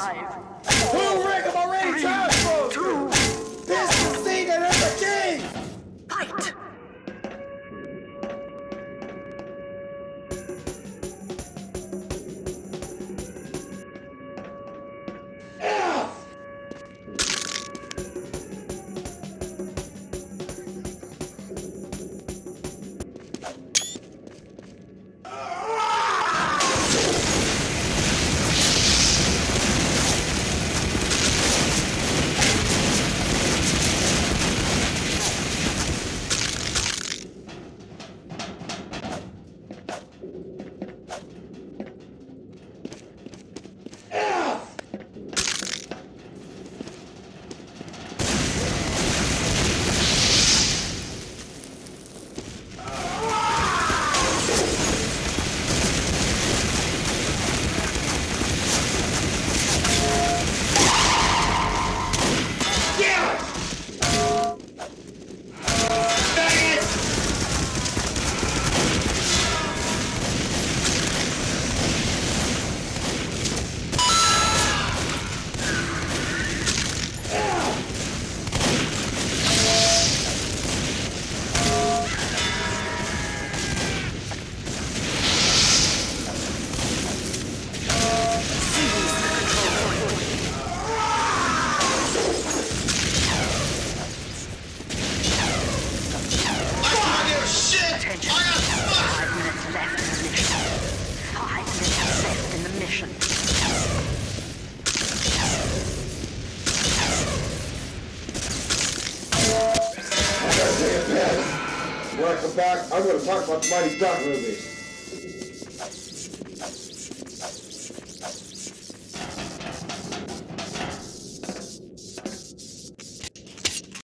Five, Who rig am Welcome back. I'm going to talk about the Mighty Duck movie.